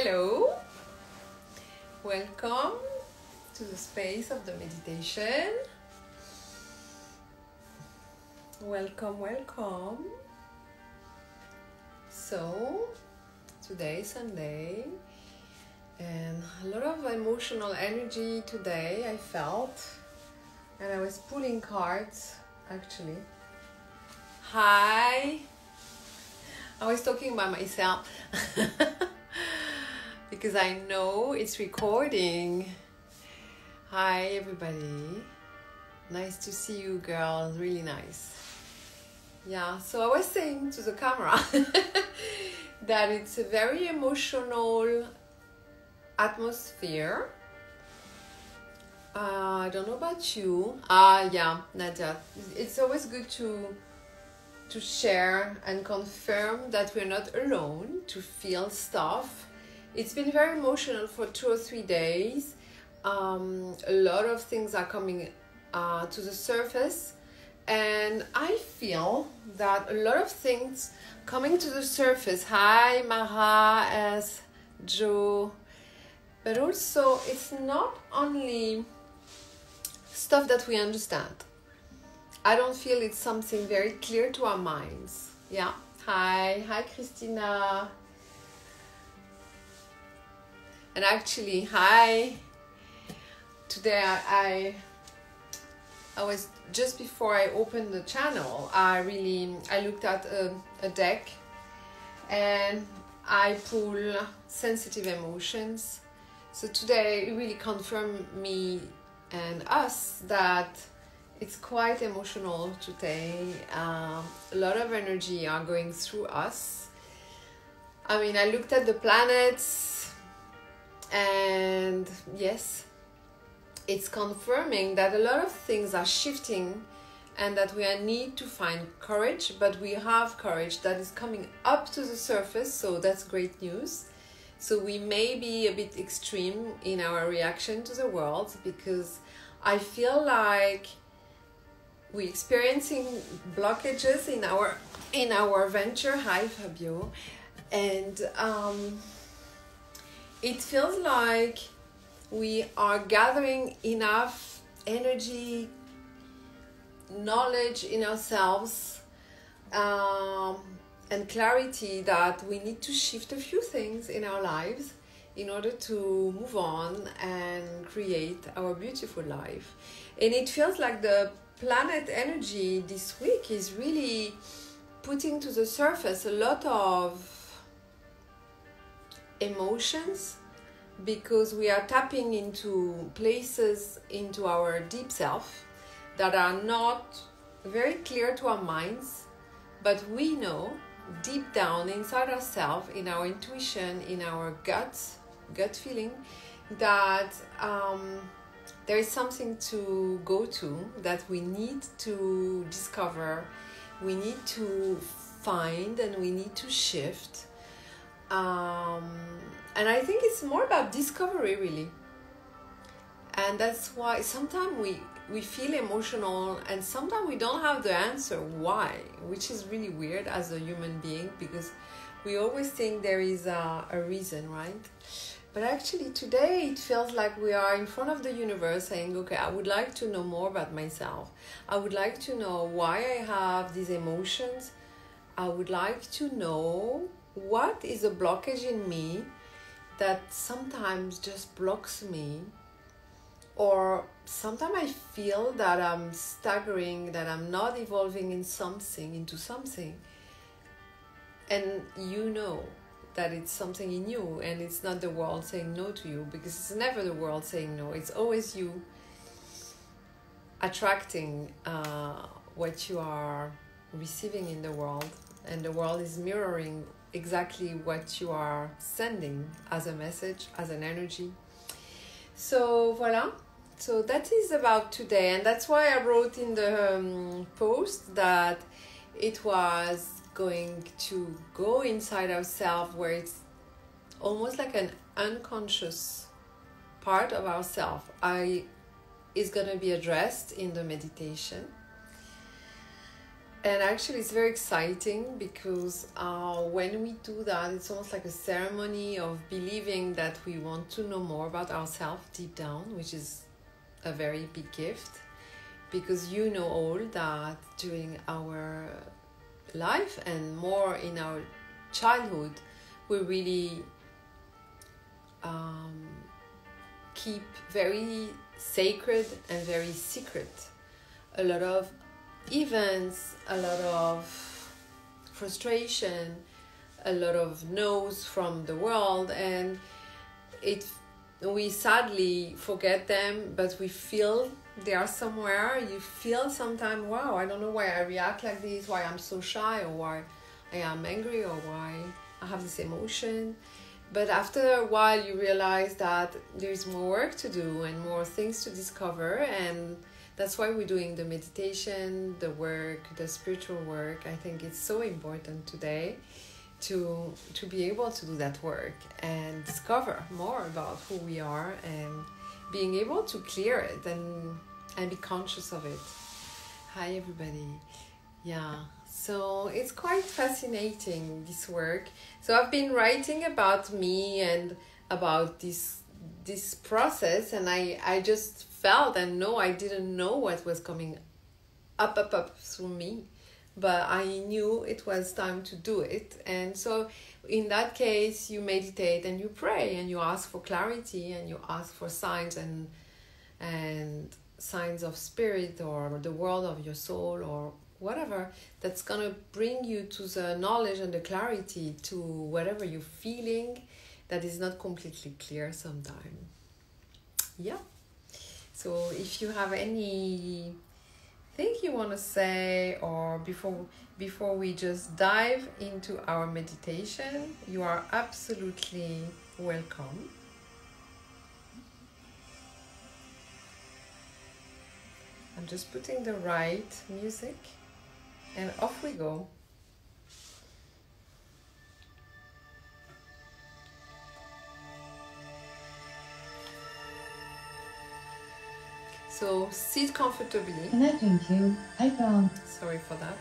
Hello, welcome to the space of the meditation. Welcome, welcome. So, today Sunday, and a lot of emotional energy today I felt, and I was pulling cards actually. Hi, I was talking by myself because I know it's recording. Hi, everybody. Nice to see you, girls. Really nice. Yeah, so I was saying to the camera that it's a very emotional atmosphere. Uh, I don't know about you. Ah, uh, yeah, Nadia. It's always good to to share and confirm that we're not alone to feel stuff. It's been very emotional for two or three days. Um, a lot of things are coming uh, to the surface, and I feel that a lot of things coming to the surface. Hi, Maha, as Joe, but also it's not only stuff that we understand I don't feel it's something very clear to our minds. Yeah. Hi. Hi, Christina. And actually, hi. Today I I was just before I opened the channel, I really I looked at a, a deck and I pull sensitive emotions. So today it really confirmed me and us that it's quite emotional today. Um, a lot of energy are going through us. I mean, I looked at the planets, and yes, it's confirming that a lot of things are shifting and that we need to find courage, but we have courage that is coming up to the surface, so that's great news. So we may be a bit extreme in our reaction to the world because I feel like we're experiencing blockages in our in our venture hi fabio and um, it feels like we are gathering enough energy knowledge in ourselves um, and clarity that we need to shift a few things in our lives in order to move on and create our beautiful life. And it feels like the planet energy this week is really putting to the surface a lot of emotions because we are tapping into places into our deep self that are not very clear to our minds but we know deep down inside ourselves in our intuition in our gut gut feeling that um, there is something to go to that we need to discover, we need to find, and we need to shift. Um, and I think it's more about discovery, really. And that's why sometimes we we feel emotional, and sometimes we don't have the answer why, which is really weird as a human being because we always think there is a, a reason, right? But actually, today it feels like we are in front of the universe saying, okay, I would like to know more about myself. I would like to know why I have these emotions. I would like to know what is a blockage in me that sometimes just blocks me. Or sometimes I feel that I'm staggering, that I'm not evolving in something, into something. And you know that it's something in you and it's not the world saying no to you because it's never the world saying no it's always you attracting uh, what you are receiving in the world and the world is mirroring exactly what you are sending as a message as an energy. So voila. So that is about today and that's why i wrote in the um, post that it was going to go inside ourselves where it's almost like an unconscious part of ourselves. I is going to be addressed in the meditation and actually it's very exciting because uh, when we do that it's almost like a ceremony of believing that we want to know more about ourselves deep down which is a very big gift. Because you know all that during our life and more in our childhood we really um, keep very sacred and very secret a lot of events, a lot of frustration, a lot of no's from the world, and it we sadly forget them, but we feel they are somewhere. You feel sometimes, wow, I don't know why I react like this, why I'm so shy, or why I am angry, or why I have this emotion. But after a while, you realize that there's more work to do and more things to discover, and that's why we're doing the meditation, the work, the spiritual work. I think it's so important today to to be able to do that work and discover more about who we are and being able to clear it and and be conscious of it. Hi everybody. Yeah. So it's quite fascinating this work. So I've been writing about me and about this this process and I I just felt and no i didn't know what was coming up up up through me but i knew it was time to do it. And so in that case you meditate and you pray and you ask for clarity and you ask for signs and and signs of spirit or the world of your soul or whatever that's gonna bring you to the knowledge and the clarity to whatever you're feeling that is not completely clear sometimes. Yeah so if you have any thing you want to say or before before we just dive into our meditation, you are absolutely welcome. I'm just putting the right music and off we go. So sit comfortably. Connecting to iPhone. Sorry for that.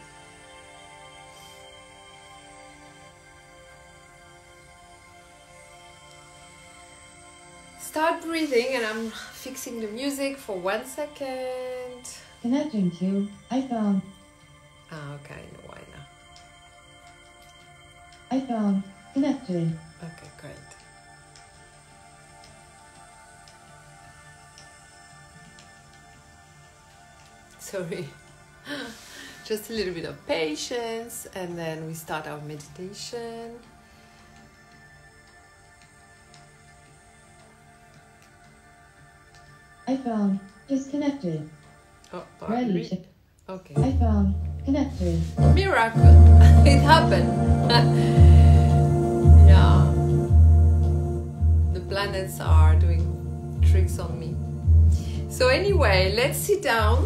Start breathing and I'm fixing the music for one second. Connecting to iPhone. Ah, okay, I know why now. iPhone connected. Okay, great. sorry just a little bit of patience and then we start our meditation iPhone disconnected. Oh, Ready to. Okay. iPhone connected. Miracle! it happened. yeah. The planets are doing tricks on me. So anyway, let's sit down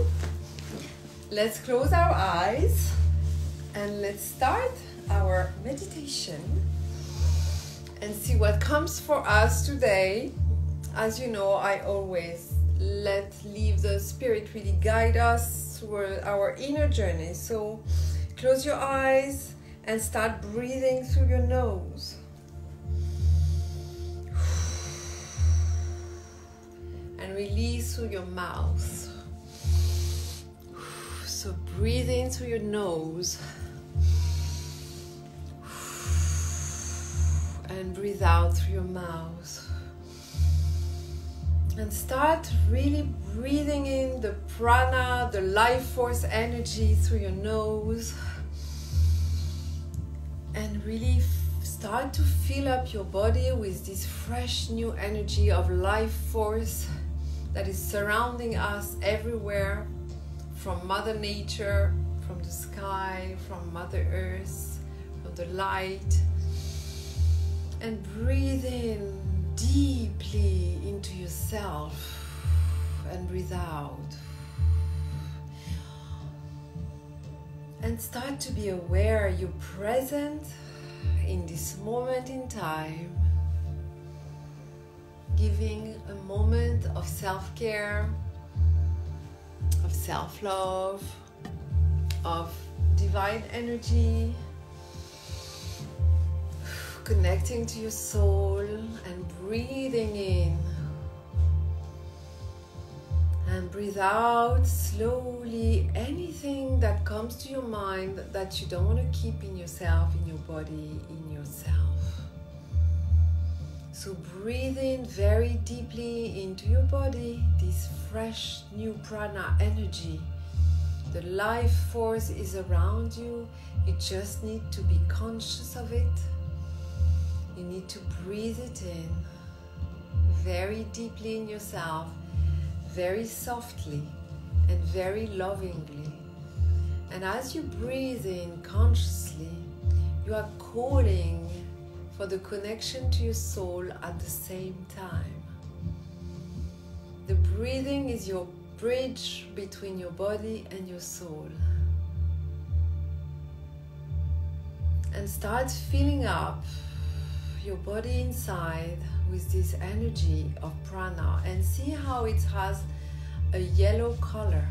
let's close our eyes and let's start our meditation and see what comes for us today. As you know, I always let leave the spirit really guide us through our inner journey. So close your eyes and start breathing through your nose. And release through your mouth. So breathe in through your nose and breathe out through your mouth. And start really breathing in the prana, the life force energy through your nose. And really start to fill up your body with this fresh new energy of life force that is surrounding us everywhere from Mother Nature, from the sky, from Mother Earth, from the light. And breathe in deeply into yourself and breathe out. And start to be aware you're present in this moment in time, giving a moment of self care of self love, of divine energy connecting to your soul and breathing in and breathe out slowly anything that comes to your mind that you don't want to keep in yourself, in your body, in yourself. So breathe in very deeply into your body this fresh new prana energy. The life force is around you. You just need to be conscious of it. You need to breathe it in very deeply in yourself very softly and very lovingly. And as you breathe in consciously, you are calling for the connection to your soul at the same time. The breathing is your bridge between your body and your soul. And start filling up your body inside with this energy of prana and see how it has a yellow color.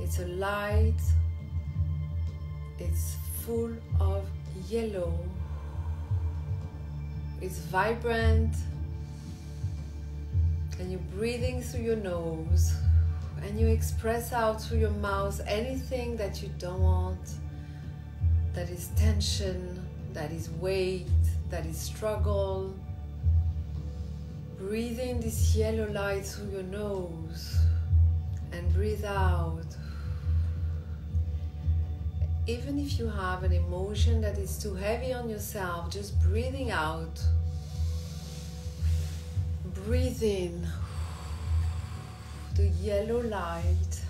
It's a light, it's full of yellow, it's vibrant, and you're breathing through your nose. And you express out through your mouth anything that you don't want, that is tension, that is weight, that is struggle. Breathe in this yellow light through your nose. And breathe out. Even if you have an emotion that is too heavy on yourself, just breathing out. Breathe in the yellow light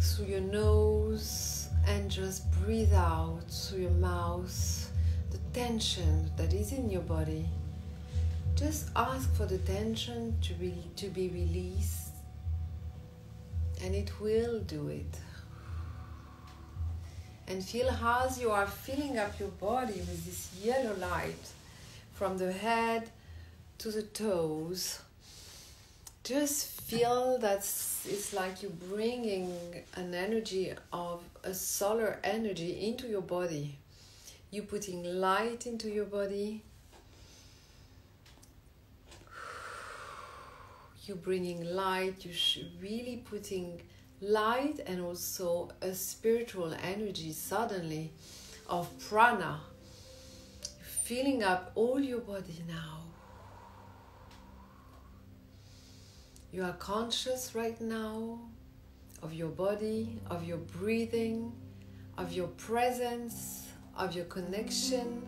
through your nose and just breathe out through your mouth the tension that is in your body. Just ask for the tension to be, to be released, and it will do it. And feel as you are filling up your body with this yellow light from the head to the toes. Just feel that it's like you're bringing an energy of a solar energy into your body You're putting light into your body. You're bringing light, you're really putting light and also a spiritual energy suddenly of prana filling up all your body now. You are conscious right now of your body, of your breathing, of your presence of your connection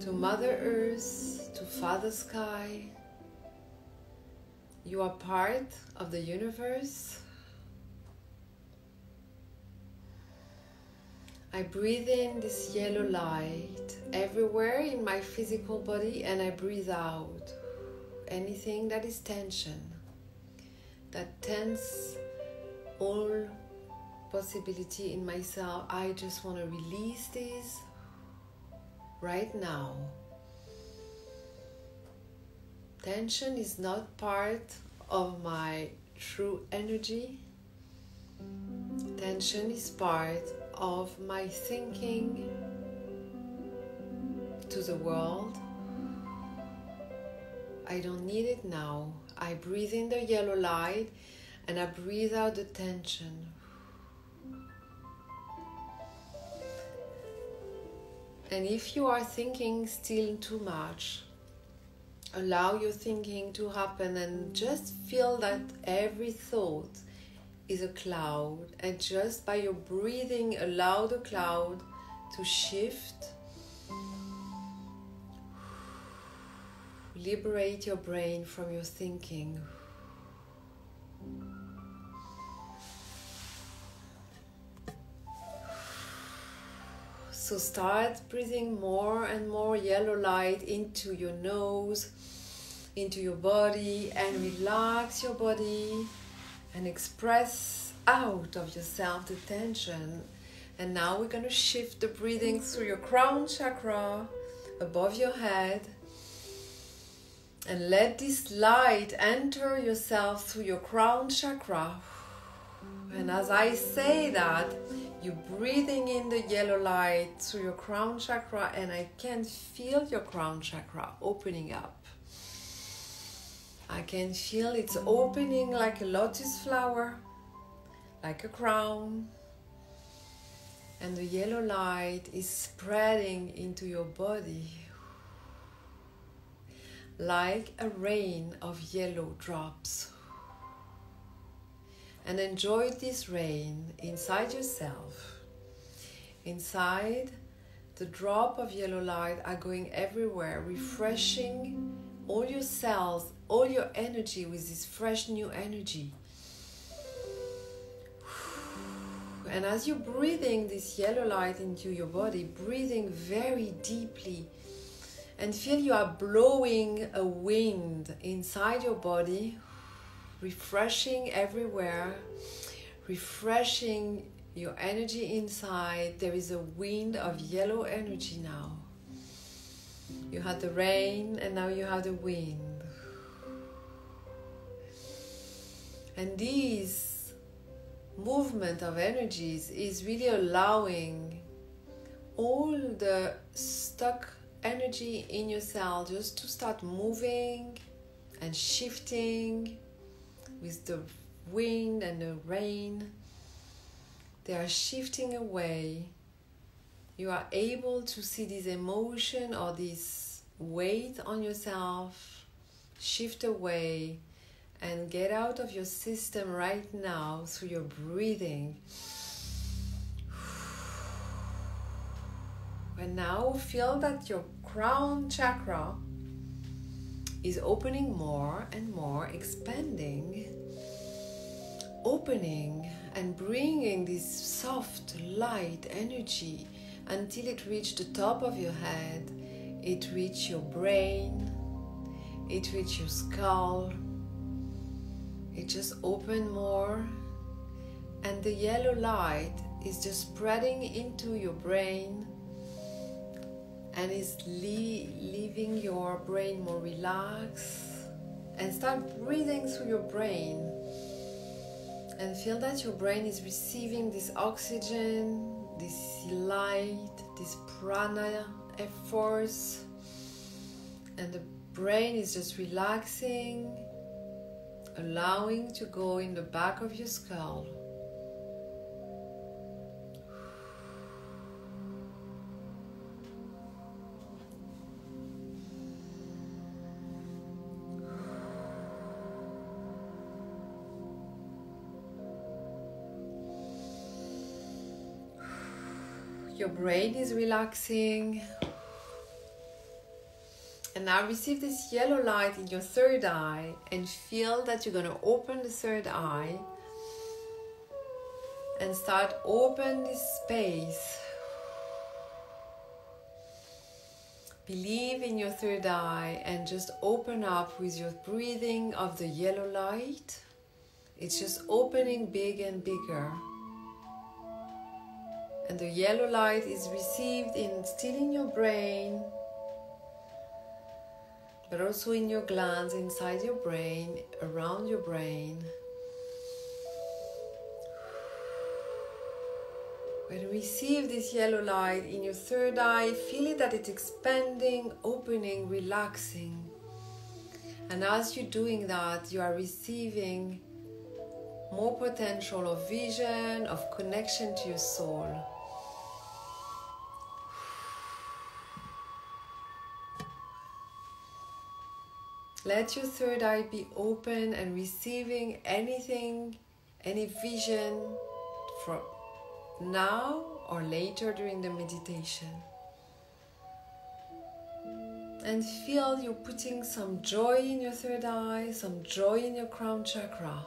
to Mother Earth, to Father Sky. You are part of the universe. I breathe in this yellow light everywhere in my physical body and I breathe out anything that is tension, that tense all possibility in myself. I just want to release this right now. Tension is not part of my true energy. Tension is part of my thinking to the world. I don't need it now. I breathe in the yellow light and I breathe out the tension. And if you are thinking still too much, allow your thinking to happen and just feel that every thought is a cloud. And just by your breathing, allow the cloud to shift. Liberate your brain from your thinking. So start breathing more and more yellow light into your nose, into your body, and relax your body and express out of yourself the tension. And now we're going to shift the breathing through your crown chakra above your head. And let this light enter yourself through your crown chakra And as I say that, you're breathing in the yellow light through your crown chakra, and I can feel your crown chakra opening up. I can feel it's opening like a lotus flower, like a crown. And the yellow light is spreading into your body like a rain of yellow drops. And enjoy this rain inside yourself. Inside, the drop of yellow light are going everywhere, refreshing all your cells, all your energy with this fresh new energy. And as you're breathing this yellow light into your body, breathing very deeply, and feel you are blowing a wind inside your body, refreshing everywhere, refreshing your energy inside. There is a wind of yellow energy now. You had the rain and now you have the wind. And these movement of energies is really allowing all the stuck energy in your cell just to start moving and shifting with the wind and the rain. They are shifting away. You are able to see this emotion or this weight on yourself shift away and get out of your system right now through your breathing. And now feel that your crown chakra is opening more and more, expanding, opening and bringing this soft, light energy until it reached the top of your head, it reached your brain, it reached your skull, it just opened more, and the yellow light is just spreading into your brain and is le- leaving your brain more relaxed and start breathing through your brain and feel that your brain is receiving this oxygen this light this prana force and the brain is just relaxing allowing to go in the back of your skull Your brain is relaxing. And now receive this yellow light in your third eye and feel that you're going to open the third eye and start open this space. Believe in your third eye and just open up with your breathing of the yellow light. It's just opening big and bigger and the yellow light is received in still in your brain but also in your glands inside your brain around your brain. When you receive this yellow light in your third eye feel it that it's expanding opening relaxing. And as you're doing that you are receiving more potential of vision of connection to your soul Let your third eye be open and receiving anything, any vision from now or later during the meditation. And feel you're putting some joy in your third eye, some joy in your crown chakra.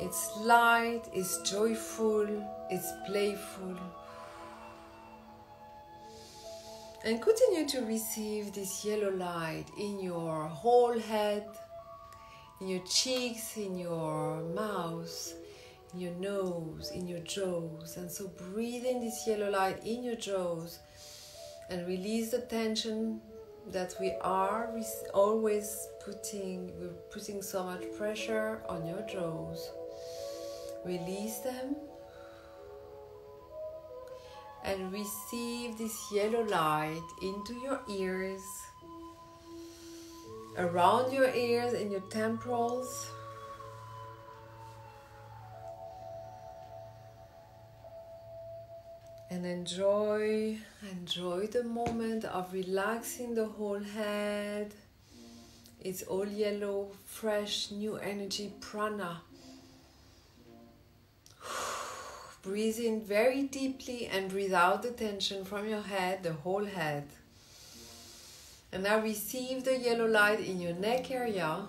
It's light, it's joyful, it's playful. And continue to receive this yellow light in your whole head, in your cheeks, in your mouth, in your nose, in your jaws. And so breathe in this yellow light in your jaws and release the tension that we are always putting we're putting so much pressure on your jaws Release them and receive this yellow light into your ears, around your ears, in your temporals. And enjoy, enjoy the moment of relaxing the whole head. It's all yellow, fresh, new energy, prana. Breathe in very deeply and breathe out the tension from your head, the whole head. And now receive the yellow light in your neck area,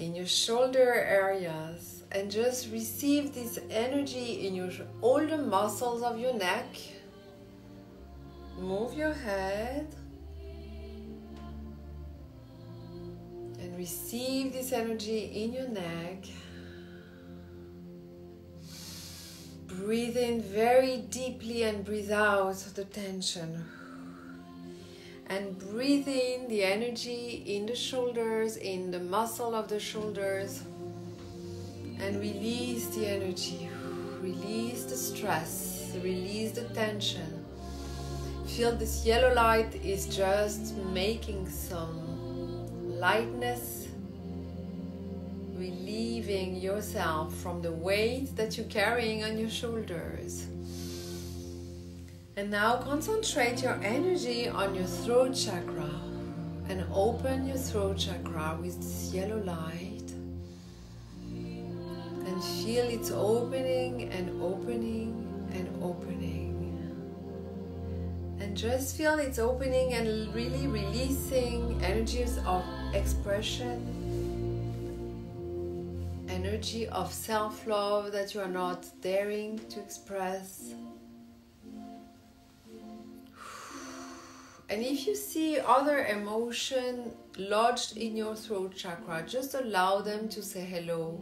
in your shoulder areas, and just receive this energy in your all the muscles of your neck. Move your head. And receive this energy in your neck. Breathe in very deeply and breathe out the tension. And breathe in the energy in the shoulders, in the muscle of the shoulders. And release the energy. Release the stress. Release the tension. Feel this yellow light is just making some lightness relieving yourself from the weight that you're carrying on your shoulders. And now concentrate your energy on your throat chakra and open your throat chakra with this yellow light. And feel it's opening and opening and opening. And just feel it's opening and really releasing energies of expression energy of self love that you are not daring to express. And if you see other emotion lodged in your throat chakra, just allow them to say hello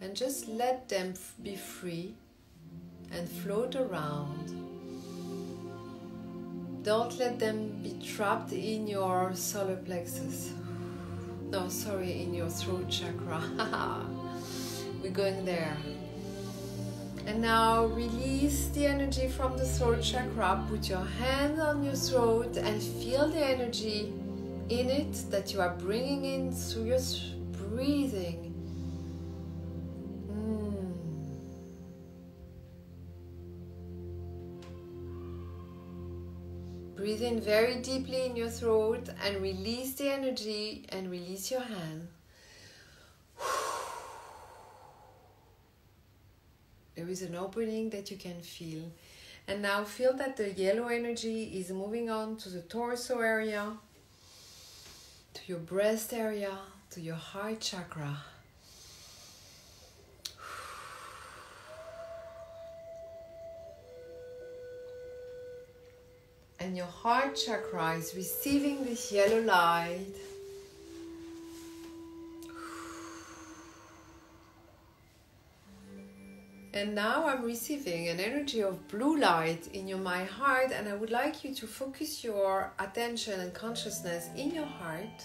and just let them be free and float around. Don't let them be trapped in your solar plexus. No, sorry, in your throat chakra. We're going there. And now release the energy from the throat chakra. Put your hand on your throat and feel the energy in it that you are bringing in through your breathing. Mm. Breathe in very deeply in your throat and release the energy and release your hand. There is an opening that you can feel. And now feel that the yellow energy is moving on to the torso area, to your breast area, to your heart chakra. And your heart chakra is receiving this yellow light. And now I'm receiving an energy of blue light in your my heart, and I would like you to focus your attention and consciousness in your heart.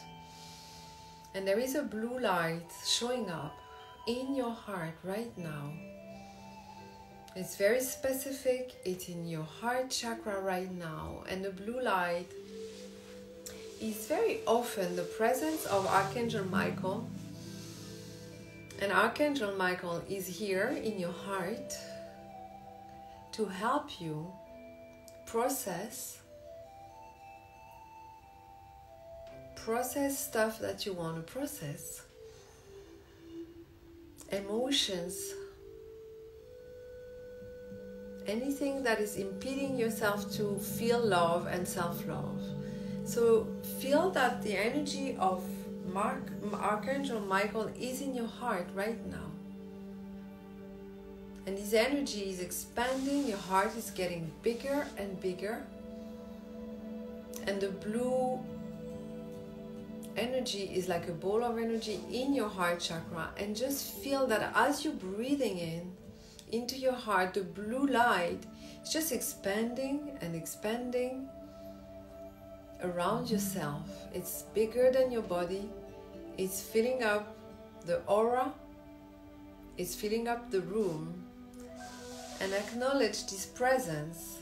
And there is a blue light showing up in your heart right now. It's very specific, it's in your heart chakra right now, and the blue light is very often the presence of Archangel Michael and Archangel Michael is here in your heart to help you process process stuff that you want to process. Emotions. Anything that is impeding yourself to feel love and self-love. So feel that the energy of Mark, Archangel Michael is in your heart right now. And his energy is expanding, your heart is getting bigger and bigger. And the blue energy is like a ball of energy in your heart chakra. And just feel that as you're breathing in into your heart, the blue light is just expanding and expanding around yourself. It's bigger than your body, it's filling up the aura it's filling up the room and acknowledge this presence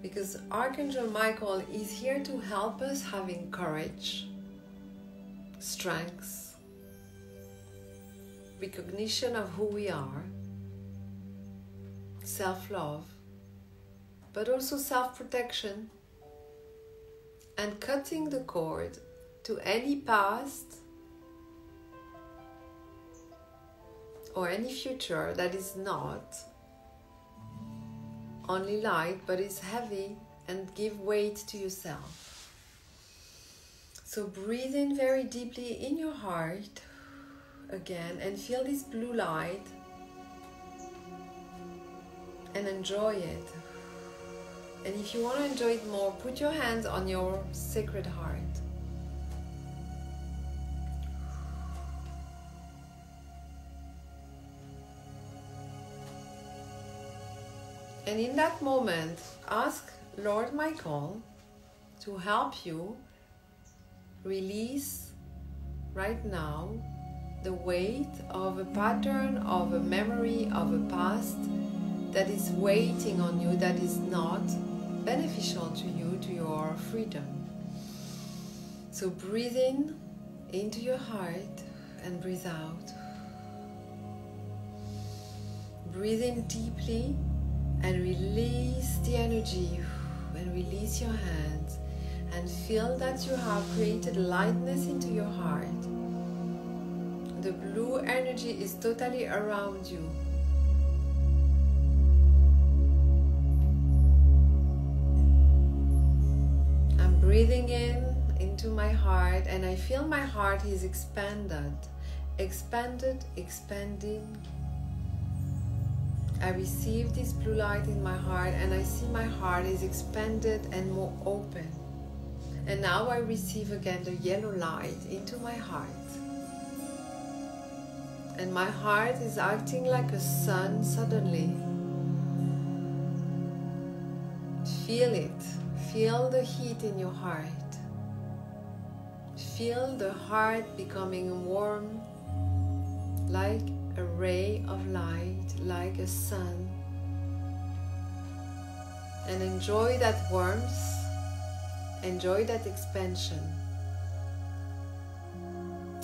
because Archangel Michael is here to help us having courage, strength, recognition of who we are, self love, but also self protection, and cutting the cord to any past or any future that is not only light but is heavy and give weight to yourself. So breathe in very deeply in your heart again and feel this blue light and enjoy it. And if you want to enjoy it more, put your hands on your sacred heart. And in that moment, ask Lord Michael to help you release right now the weight of a pattern, of a memory, of a past that is waiting on you, that is not beneficial to you, to your freedom. So breathe in into your heart and breathe out. Breathe in deeply and release the energy and release your hands and feel that you have created lightness into your heart. The blue energy is totally around you. I'm breathing in into my heart and I feel my heart is expanded, expanded, expanding, I receive this blue light in my heart and I see my heart is expanded and more open. And now I receive again the yellow light into my heart. And my heart is acting like a sun suddenly. Feel it. Feel the heat in your heart. Feel the heart becoming warm like a ray of light like a sun and enjoy that warmth, enjoy that expansion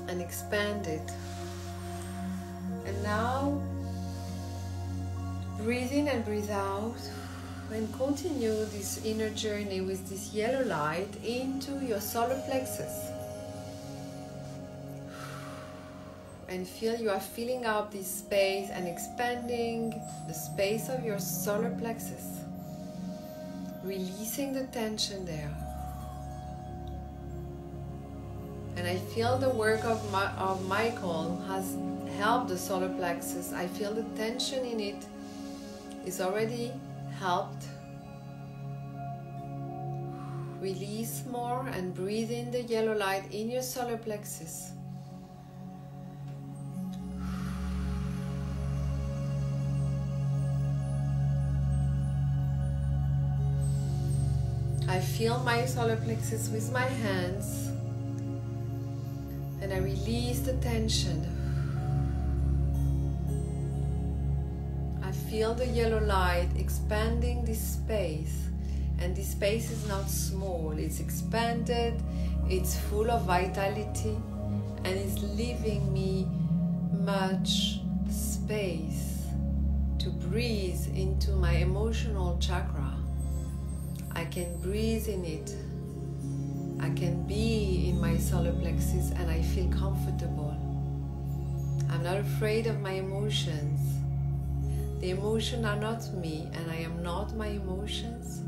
and expand it. And now breathe in and breathe out and continue this inner journey with this yellow light into your solar plexus. And feel you are filling up this space and expanding the space of your solar plexus, releasing the tension there. And I feel the work of, Ma of Michael has helped the solar plexus. I feel the tension in it is already helped. Release more and breathe in the yellow light in your solar plexus. I feel my solar plexus with my hands and I release the tension. I feel the yellow light expanding this space, and this space is not small, it's expanded, it's full of vitality, and it's leaving me much space to breathe into my emotional chakra. I can breathe in it. I can be in my solar plexus and I feel comfortable. I'm not afraid of my emotions. The emotions are not me and I am not my emotions.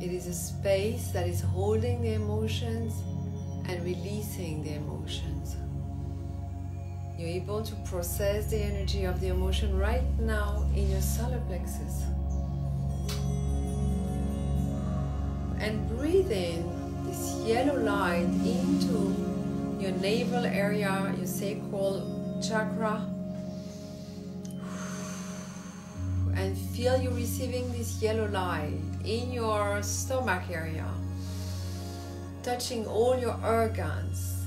It is a space that is holding the emotions and releasing the emotions. You're able to process the energy of the emotion right now in your solar plexus. Breathe in this yellow light into your navel area, your sacral chakra. And feel you receiving this yellow light in your stomach area, touching all your organs,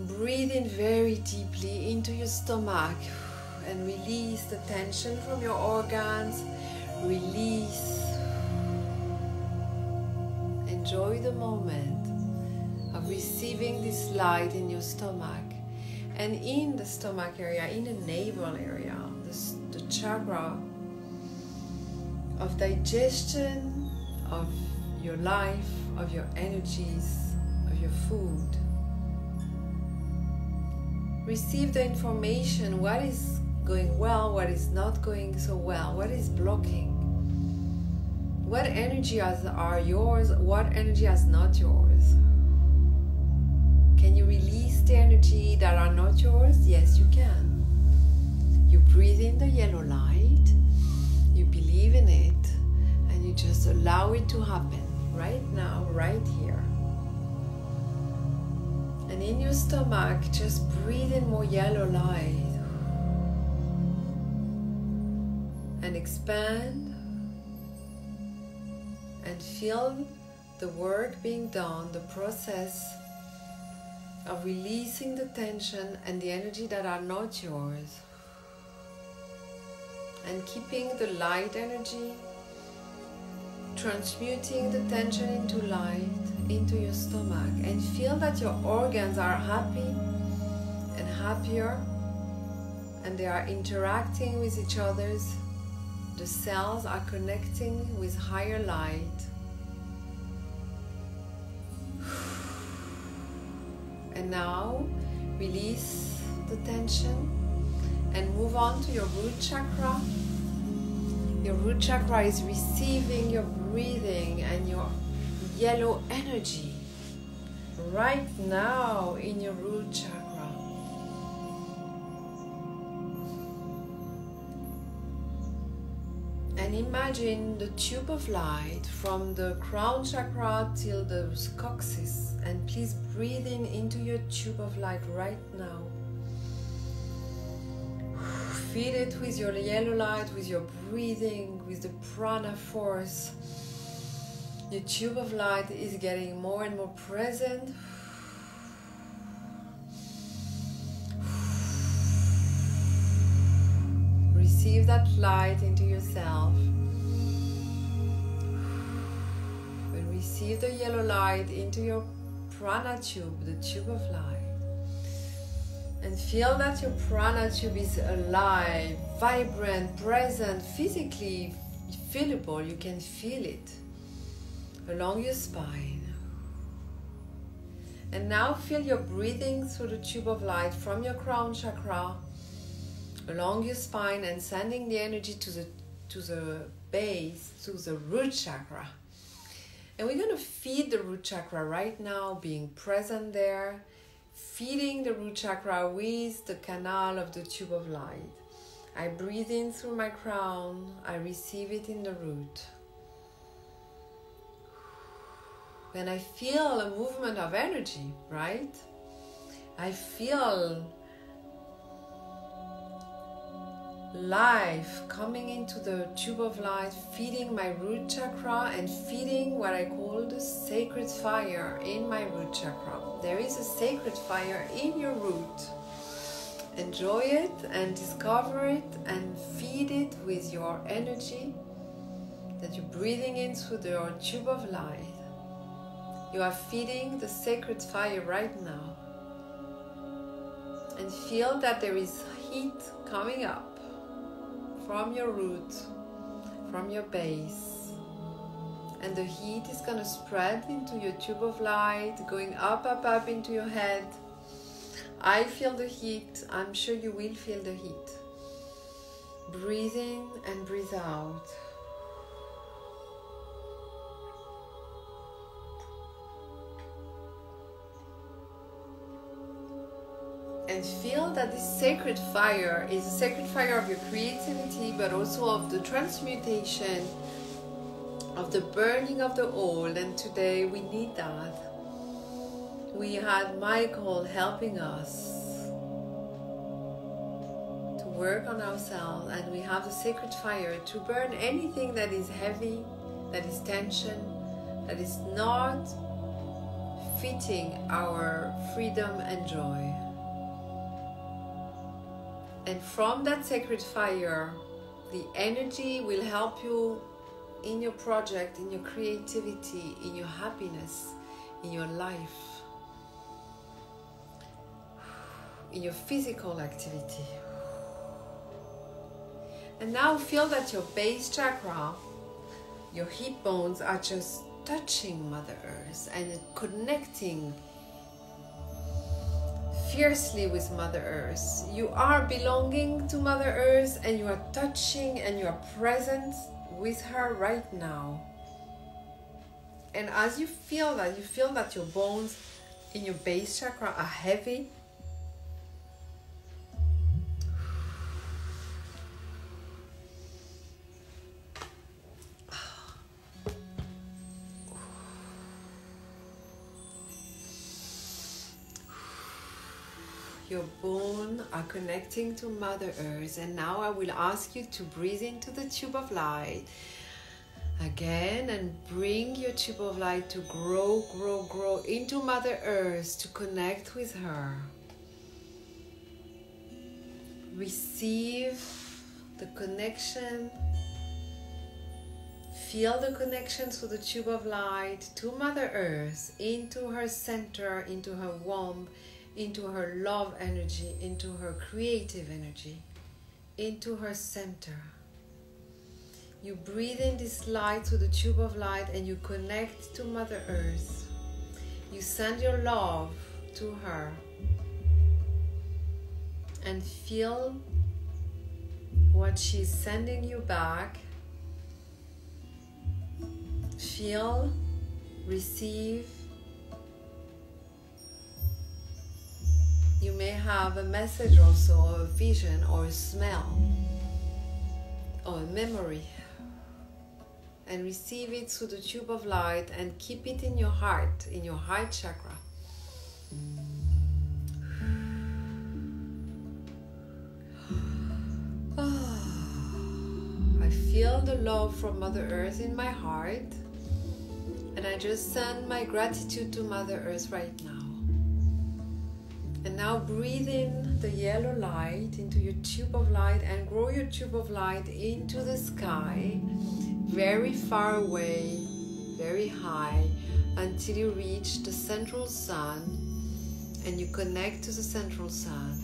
Breathe in very deeply into your stomach and release the tension from your organs. Release. Enjoy the moment of receiving this light in your stomach and in the stomach area, in the navel area, the, the chakra of digestion, of your life, of your energies, of your food. Receive the information what is going well, what is not going so well, what is blocking. What energy are yours, what energy is not yours. Can you release the energy that are not yours? Yes, you can. You breathe in the yellow light, you believe in it, and you just allow it to happen right now, right here. And in your stomach, just breathe in more yellow light. And expand and feel the work being done, the process of releasing the tension and the energy that are not yours. And keeping the light energy, transmuting the tension into light into your stomach, and feel that your organs are happy and happier, and they are interacting with each other's. The cells are connecting with higher light And now release the tension and move on to your root chakra. Your root chakra is receiving your breathing and your yellow energy right now in your root chakra. And imagine the tube of light from the crown chakra till the coccyx. And please breathe in into your tube of light right now. Feed it with your yellow light, with your breathing, with the prana force. Your tube of light is getting more and more present. Receive that light into yourself. And receive the yellow light into your prana tube, the tube of light. And feel that your prana tube is alive, vibrant, present, physically feelable. You can feel it along your spine. And now feel your breathing through the tube of light from your crown chakra along your spine and sending the energy to the to the base to the root chakra. And we're going to feed the root chakra right now being present there feeding the root chakra with the canal of the tube of light. I breathe in through my crown i receive it in the root. When i feel a movement of energy right? I feel life coming into the tube of light, feeding my root chakra and feeding what I call the sacred fire in my root chakra. There is a sacred fire in your root. Enjoy it and discover it and feed it with your energy that you're breathing in through your tube of light. You are feeding the sacred fire right now. And feel that there is heat coming up from your root, from your base. And the heat is going to spread into your tube of light, going up, up, up into your head. I feel the heat. I'm sure you will feel the heat. Breathe in and breathe out. And feel that this sacred fire is a sacred fire of your creativity, but also of the transmutation, of the burning of the old. And today we need that. We had Michael helping us to work on ourselves, and we have the sacred fire to burn anything that is heavy, that is tension, that is not fitting our freedom and joy. And from that sacred fire, the energy will help you in your project, in your creativity, in your happiness, in your life, in your physical activity. And now feel that your base chakra, your hip bones are just touching Mother Earth and connecting fiercely with Mother Earth. You are belonging to Mother Earth and you are touching and you are present with her right now. And as you feel that, you feel that your bones in your base chakra are heavy. Your bones are connecting to Mother Earth, and now I will ask you to breathe into the tube of light again and bring your tube of light to grow, grow, grow into Mother Earth to connect with her. Receive the connection. Feel the connection through the tube of light to Mother Earth, into her center, into her womb, into her love energy, into her creative energy, into her center. You breathe in this light through the tube of light and you connect to Mother Earth. You send your love to her and feel what she's sending you back. Feel, receive. You may have a message also, or a vision, or a smell, or a memory and receive it through the tube of light and keep it in your heart, in your heart chakra. Ah. I feel the love from Mother Earth in my heart, and I just send my gratitude to Mother Earth right now. And now breathe in the yellow light into your tube of light and grow your tube of light into the sky very far away, very high, until you reach the central sun and you connect to the central sun.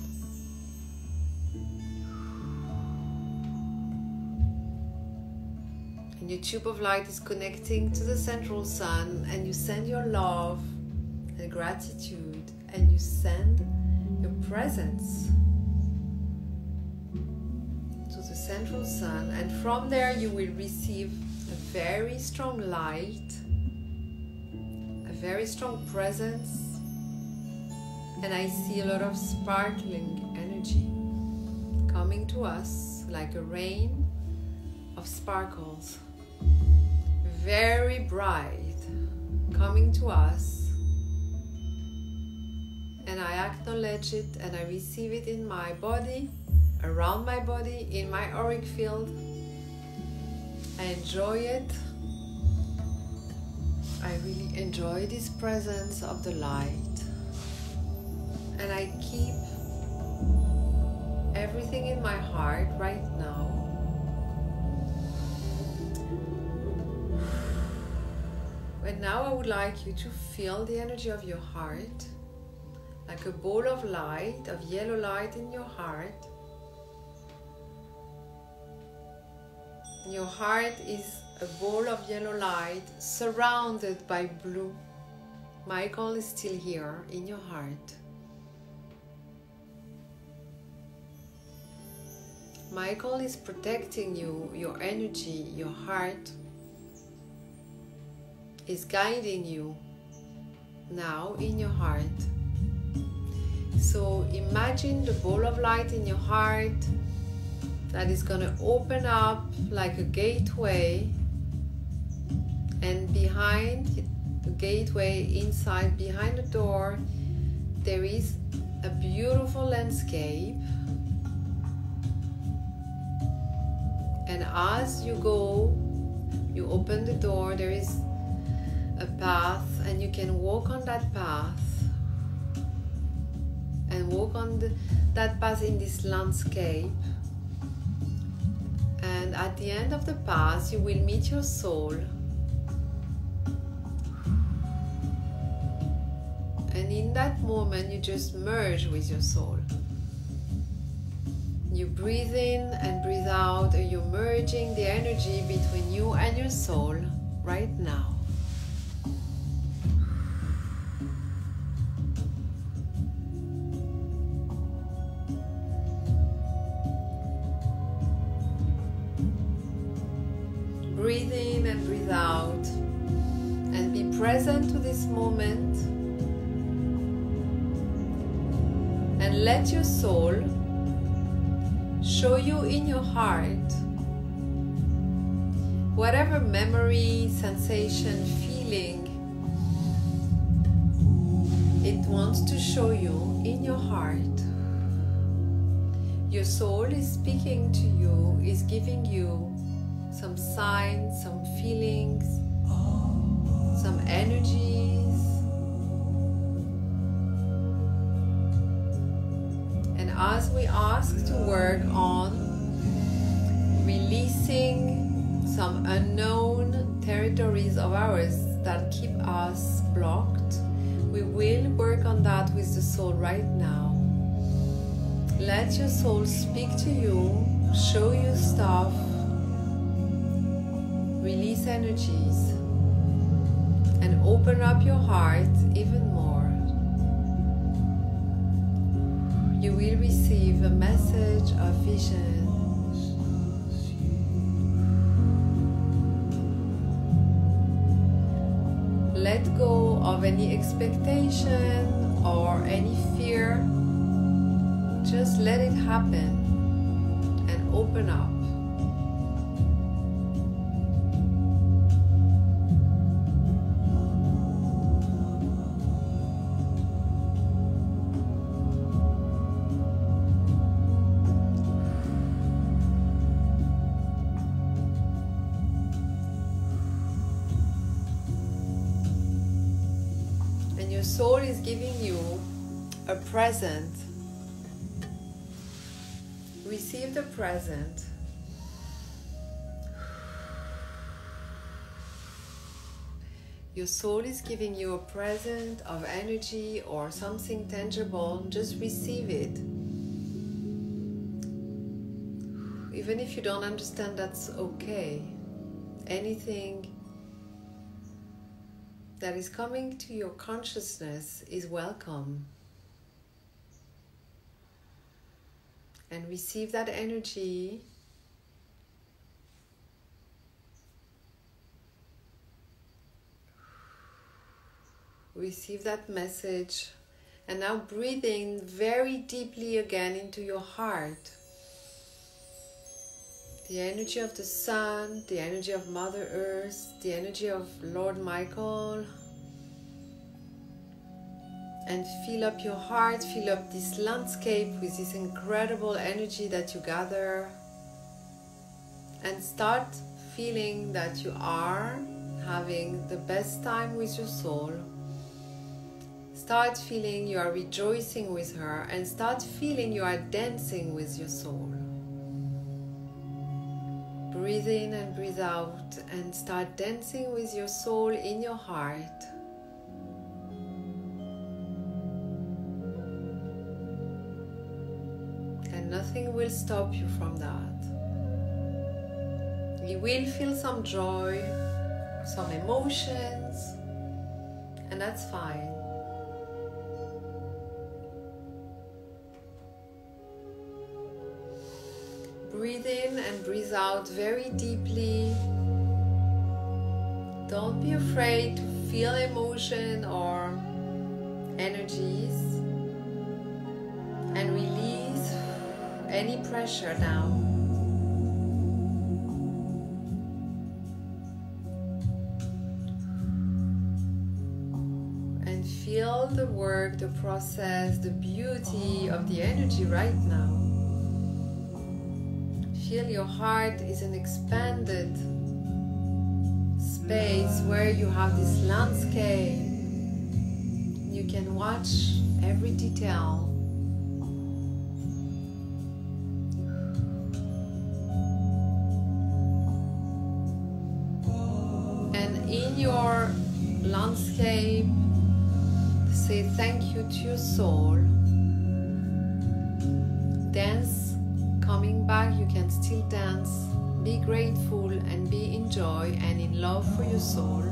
And your tube of light is connecting to the central sun, and you send your love and gratitude, and you send your presence to the central sun, and from there you will receive a very strong light, a very strong presence, and I see a lot of sparkling energy coming to us like a rain of sparkles, very bright, coming to us. And I acknowledge it and I receive it in my body around my body, in my auric field. I enjoy it. I really enjoy this presence of the light. And I keep everything in my heart right now. And now I would like you to feel the energy of your heart, like a ball of light, of yellow light in your heart. Your heart is a ball of yellow light surrounded by blue. Michael is still here in your heart. Michael is protecting you, your energy, your heart is guiding you now in your heart. So imagine the ball of light in your heart that is going to open up like a gateway and behind the gateway inside behind the door there is a beautiful landscape. And as you go you open the door there is a path and you can walk on that path and walk on the, that path in this landscape. And at the end of the path you will meet your soul. And in that moment you just merge with your soul. You breathe in and breathe out and you're merging the energy between you and your soul right now sensation, feeling it wants to show you in your heart. Your soul is speaking to you, is giving you some signs, some feelings, some energies. And as we ask to work on releasing some unknown territories of ours that keep us blocked, we will work on that with the soul right now. Let your soul speak to you, show you stuff release energies and open up your heart even more. You will receive a message of vision. Any expectation or any fear. Just let it happen and open up. Present. Receive the present. Your soul is giving you a present of energy or something tangible. Just receive it. Even if you don't understand, that's okay. Anything that is coming to your consciousness is welcome. And receive that energy. Receive that message. And now breathing very deeply again into your heart. The energy of the sun, the energy of Mother Earth, the energy of Lord Michael. And fill up your heart, fill up this landscape with this incredible energy that you gather. And start feeling that you are having the best time with your soul. Start feeling you are rejoicing with her and start feeling you are dancing with your soul. Breathe in and breathe out and start dancing with your soul in your heart. Nothing will stop you from that. You will feel some joy, some emotions, and that's fine. Breathe in and breathe out very deeply. Don't be afraid to feel emotion or energies and release any pressure now. And feel the work, the process, the beauty of the energy right now. Feel your heart is an expanded space where you have this landscape. You can watch every detail. To your soul. Dance, coming back, you can still dance. Be grateful and be in joy and in love for your soul.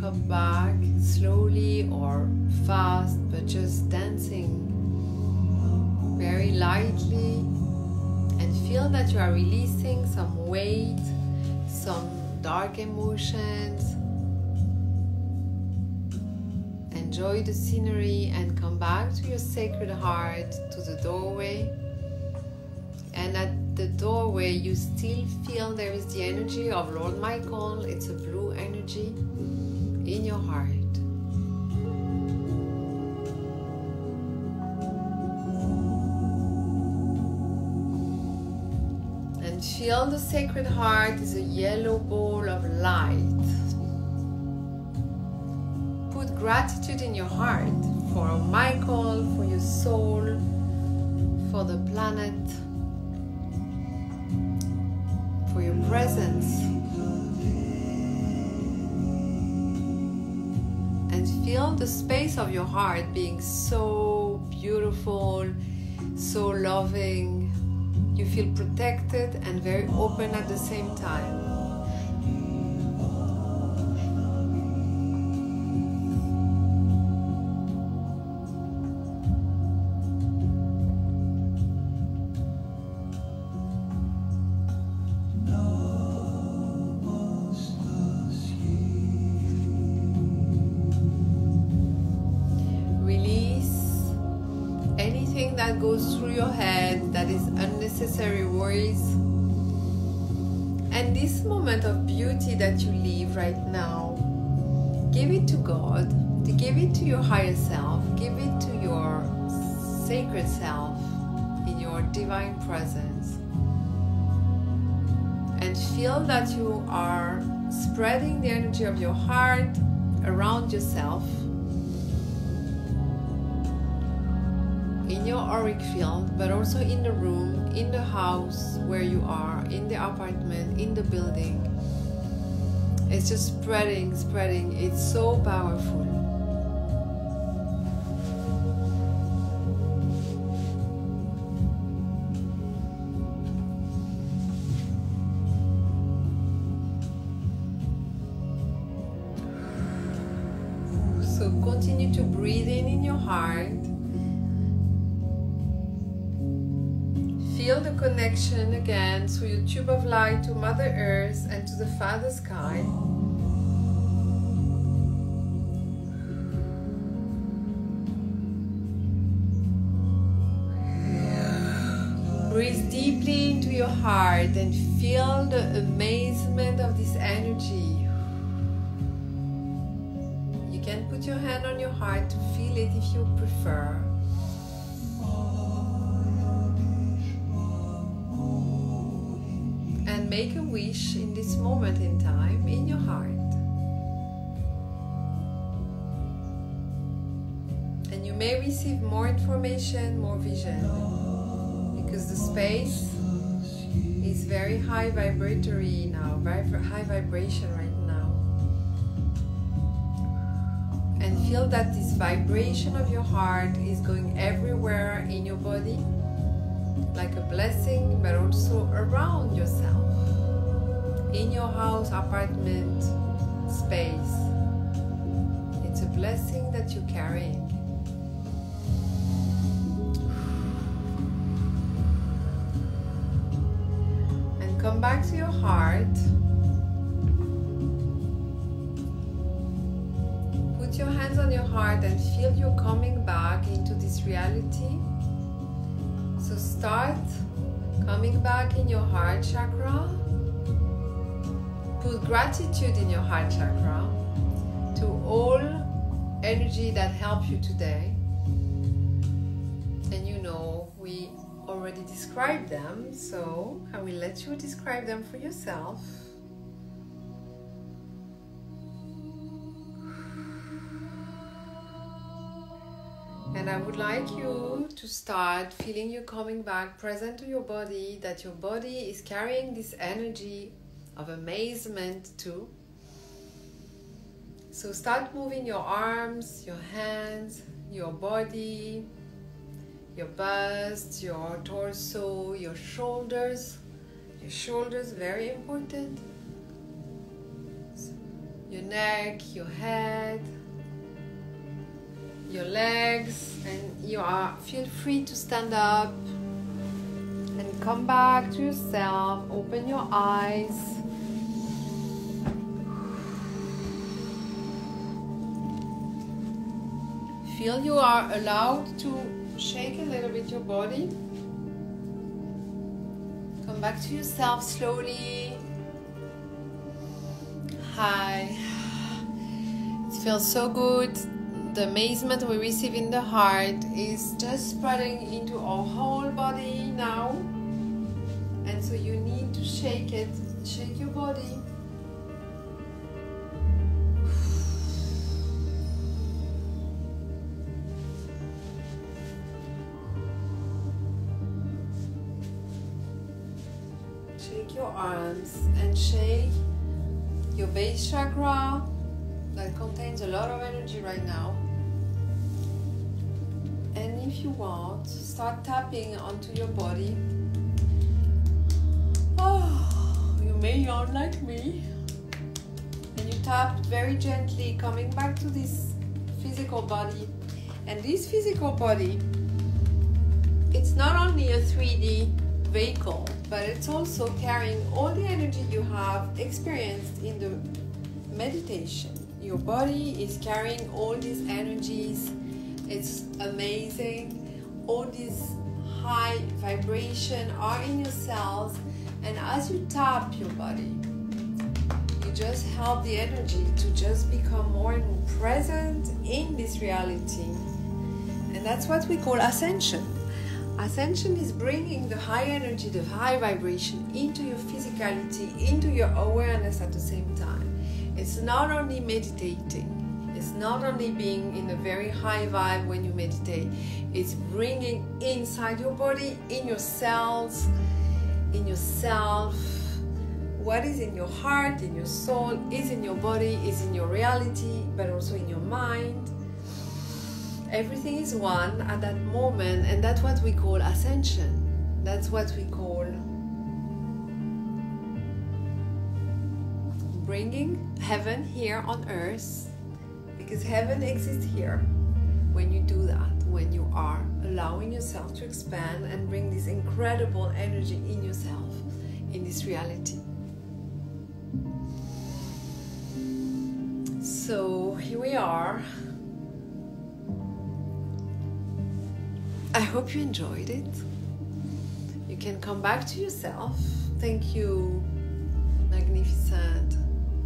Come back slowly or fast, but just dancing very lightly and feel that you are releasing some weight, some dark emotions. Enjoy the scenery and come back to your sacred heart, to the doorway. And at the doorway, you still feel there is the energy of Lord Michael. It's a blue energy in your heart. And feel the sacred heart is a yellow ball of light. Gratitude in your heart for Michael, for your soul, for the planet, for your presence. And feel the space of your heart being so beautiful, so loving. You feel protected and very open at the same time. Sacred self in your divine presence. And feel that you are spreading the energy of your heart around yourself in your auric field, but also in the room, in the house where you are, in the apartment, in the building. It's just spreading, spreading. It's so powerful. Tube of light to Mother Earth and to the Father Sky. Breathe deeply into your heart and feel the amazement of this energy. You can put your hand on your heart to feel it if you prefer. Make a wish in this moment in time in your heart. And you may receive more information, more vision, because the space is very high vibratory now, high vibration right now. And feel that this vibration of your heart is going everywhere in your body like a blessing, but also around yourself in your house, apartment, space. It's a blessing that you're carrying. And come back to your heart. Put your hands on your heart and feel you coming back into this reality. So start coming back in your heart chakra. Put gratitude in your heart chakra to all energy that helped you today. And you know, we already described them, so I will let you describe them for yourself. And I would like you to start feeling you coming back present to your body, that your body is carrying this energy of amazement too. So start moving your arms, your hands, your body, your bust, your torso, your shoulders. Your shoulders, very important. Your neck, your head, your legs, and you are feel free to stand up and come back to yourself. Open your eyes. Feel you are allowed to shake a little bit your body. Come back to yourself slowly. Hi. It feels so good. The amazement we receive in the heart is just spreading into our whole body now. And so you need to shake it, shake your body. Shake your arms and shake your base chakra that contains a lot of energy right now. And if you want, start tapping onto your body. Oh, you may yawn like me. And you tap very gently, coming back to this physical body. And this physical body, it's not only a 3D vehicle, but it's also carrying all the energy you have experienced in the meditation. Your body is carrying all these energies. It's amazing. All these high vibration are in your cells, and as you tap your body, you just help the energy to just become more and more present in this reality. And that's what we call ascension. Ascension is bringing the high energy, the high vibration into your physicality, into your awareness at the same time. It's not only meditating, it's not only being in a very high vibe when you meditate, it's bringing inside your body, in your cells, in yourself. What is in your heart, in your soul, is in your body, is in your reality, but also in your mind. Everything is one at that moment and that's what we call ascension. That's what we call bringing heaven here on earth because heaven exists here when you do that when you are allowing yourself to expand and bring this incredible energy in yourself in this reality so here we are I hope you enjoyed it. You can come back to yourself. Thank you, magnificent.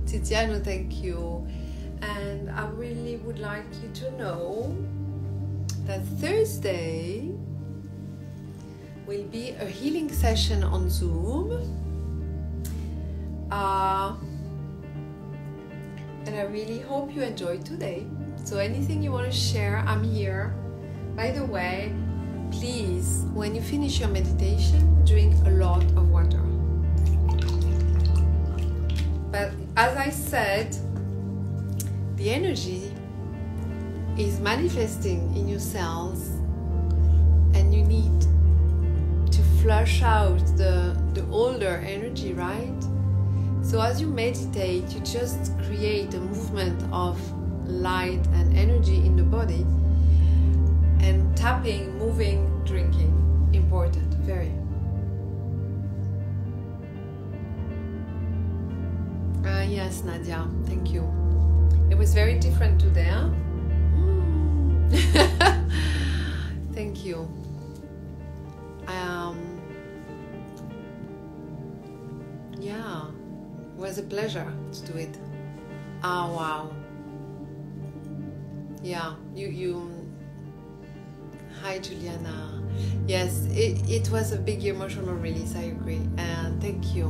Tiziano, thank you. And I really would like you to know that Thursday will be a healing session on Zoom. Uh, and I really hope you enjoyed today. So, anything you want to share, I'm here. By the way, please, when you finish your meditation, drink a lot of water. But as I said, the energy is manifesting in your cells, and you need to flush out the, the older energy, right? So, as you meditate, you just create a movement of light and energy in the body and tapping, moving, drinking. Important, very. Uh, yes, Nadia, thank you. It was very different today. Huh? Mm. thank you. Um, yeah, it was a pleasure to do it. Ah, wow. Yeah, you you Hi, Juliana. Yes, it, it was a big emotional release, I agree. And thank you.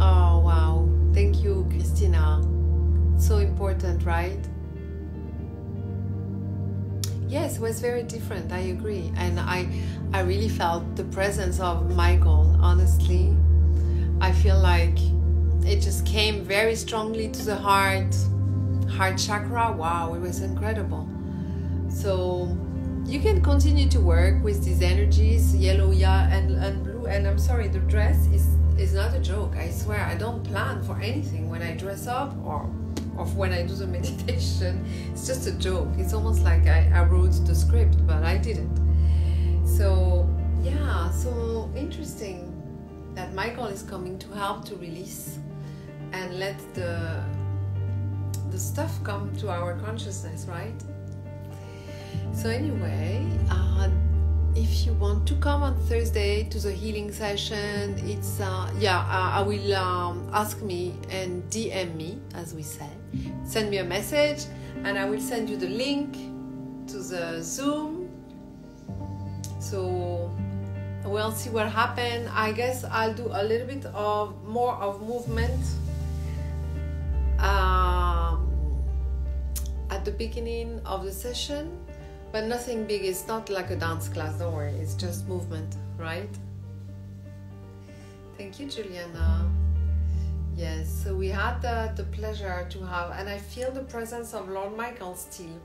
Oh, wow. Thank you, Christina. So important, right? Yes, it was very different. I agree. And I I really felt the presence of Michael, honestly. I feel like it just came very strongly to the heart, heart chakra. Wow, it was incredible. So you can continue to work with these energies, yellow, yeah, and, and blue. And I'm sorry, the dress is is not a joke. I swear, I don't plan for anything when I dress up or or when I do the meditation. It's just a joke. It's almost like I, I wrote the script, but I didn't. So yeah, so interesting that Michael is coming to help to release and let the the stuff come to our consciousness, right? So anyway, uh, if you want to come on Thursday to the healing session, it's uh, yeah, uh, I will um, ask me and DM me, as we say. Send me a message, and I will send you the link to the Zoom. So we'll see what happens. I guess I'll do a little bit of more of movement. Um, at the beginning of the session but nothing big. It's not like a dance class, don't worry. It's just movement, right? Thank you, Juliana. Yes, so we had the, the pleasure to have, and I feel the presence of Lord Michael still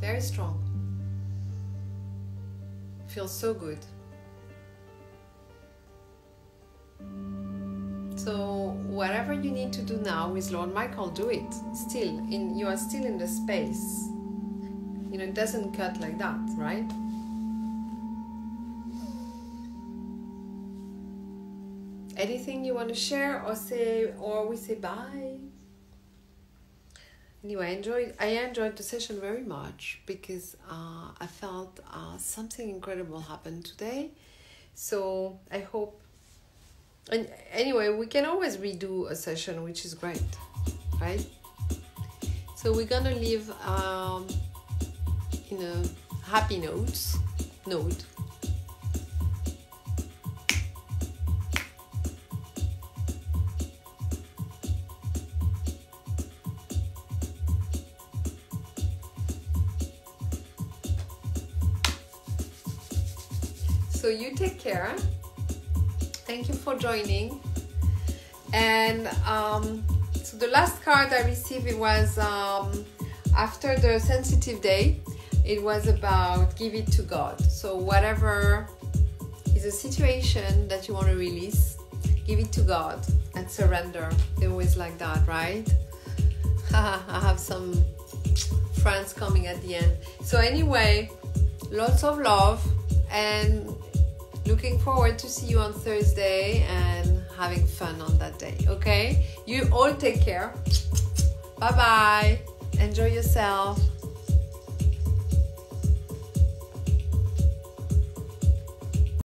very strong. Feels so good. So whatever you need to do now with Lord Michael, do it. Still, in you are still in the space you know it doesn't cut like that right? Anything you want to share or say or we say bye? Anyway i enjoyed i enjoyed the session very much because uh, i felt uh, something incredible happened today. So i hope and anyway we can always redo a session which is great right? So we're gonna leave um, in a happy note note. So you take care. Thank you for joining. And um, so the last card i received was um, after the sensitive day it was about give it to God. So whatever is a situation that you want to release, give it to God and surrender. They always like that, right? I have some friends coming at the end. So anyway, lots of love and looking forward to see you on Thursday and having fun on that day. Okay? You all take care. Bye bye. Enjoy yourself.